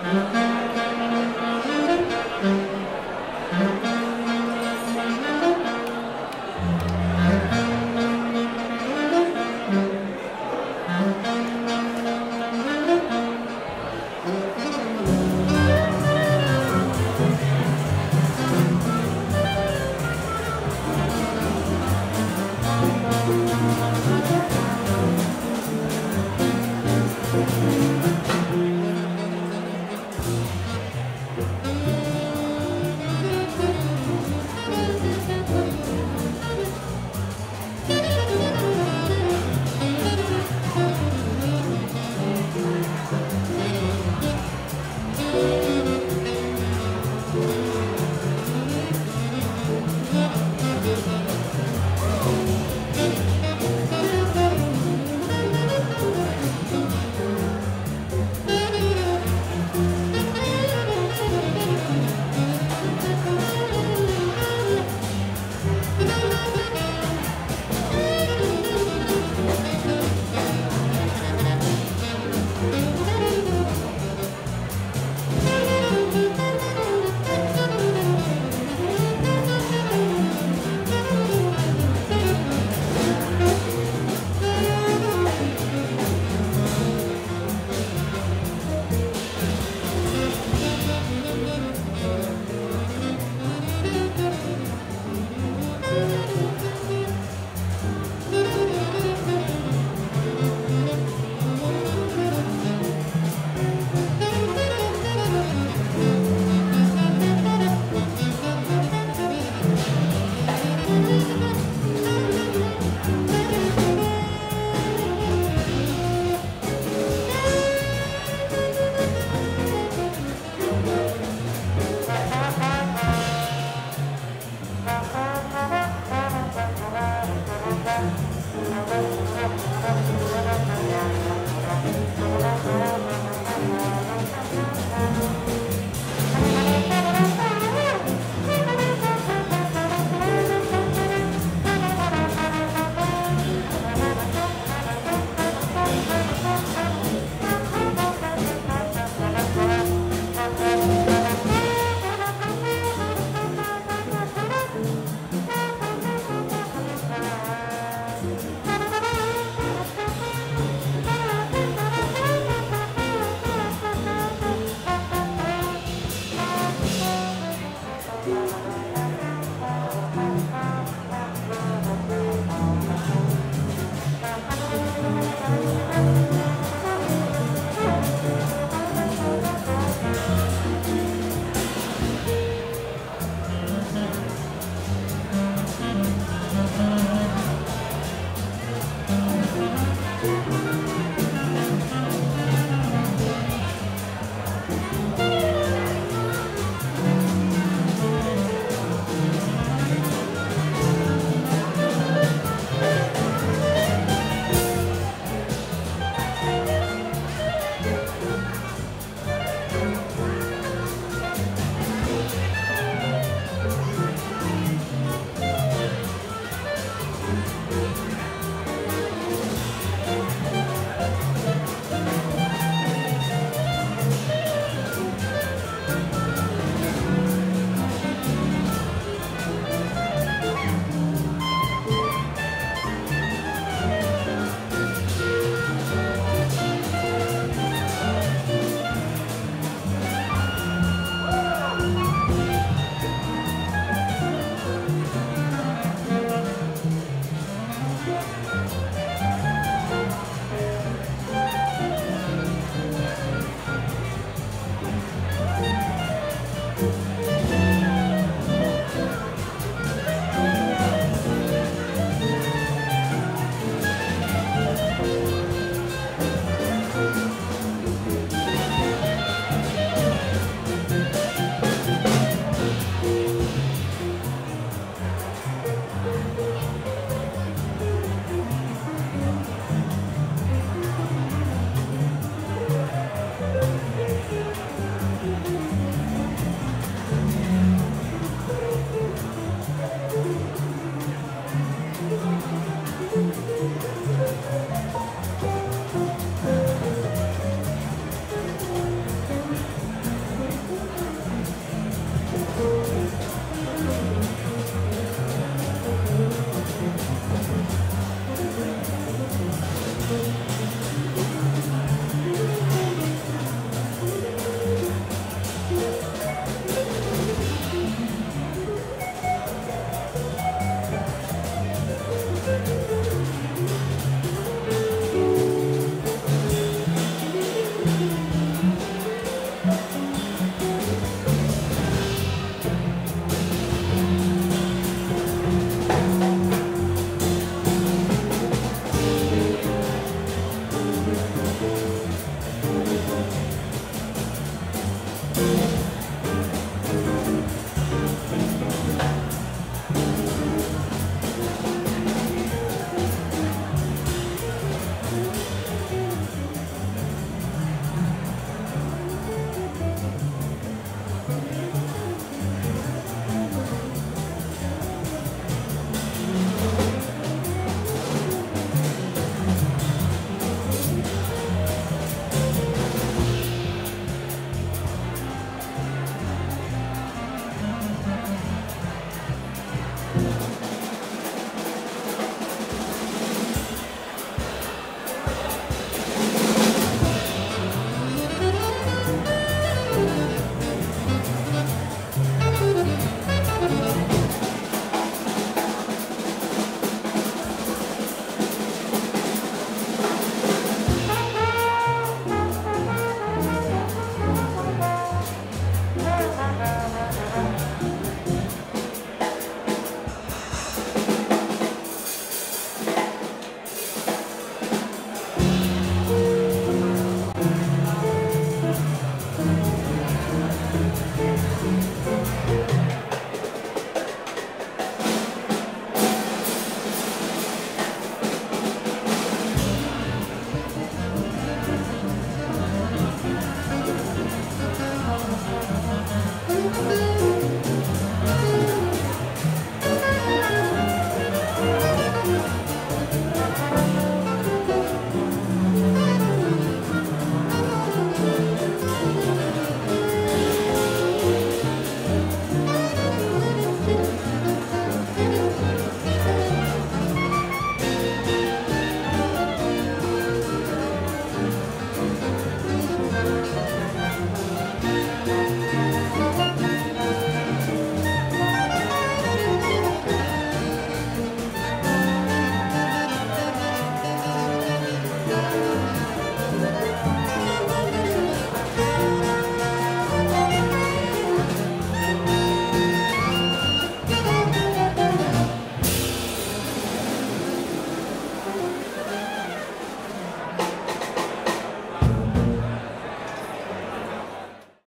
Mm-hmm. Música